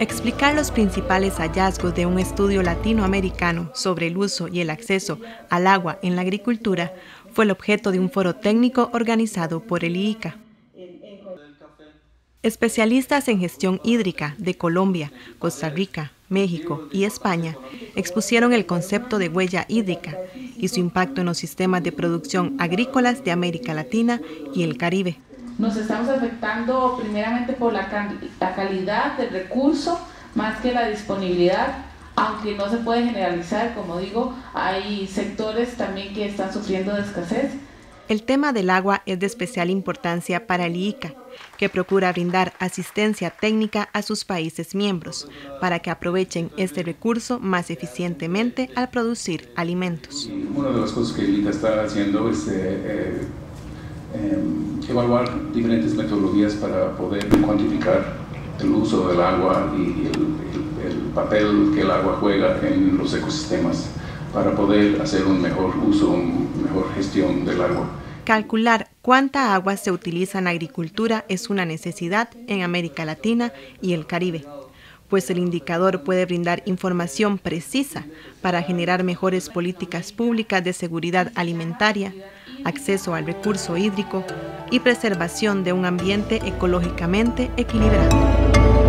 explicar los principales hallazgos de un estudio latinoamericano sobre el uso y el acceso al agua en la agricultura fue el objeto de un foro técnico organizado por el IICA. Especialistas en gestión hídrica de Colombia, Costa Rica, México y España expusieron el concepto de huella hídrica y su impacto en los sistemas de producción agrícolas de América Latina y el Caribe. Nos estamos afectando primeramente por la, calidad del recurso más que la disponibilidad, aunque no se puede generalizar, como digo, hay sectores también que están sufriendo de escasez. El tema del agua es de especial importancia para el IICA, que procura brindar asistencia técnica a sus países miembros para que aprovechen este recurso más eficientemente al producir alimentos. Una de las cosas que el IICA está haciendo es eh, eh, em, evaluar diferentes metodologías para poder cuantificar el uso del agua y el, el papel que el agua juega en los ecosistemas para poder hacer un mejor uso, una mejor gestión del agua. Calcular cuánta agua se utiliza en agricultura es una necesidad en América Latina y el Caribe, pues el indicador puede brindar información precisa para generar mejores políticas públicas de seguridad alimentaria, acceso al recurso hídrico y preservación de un ambiente ecológicamente equilibrado.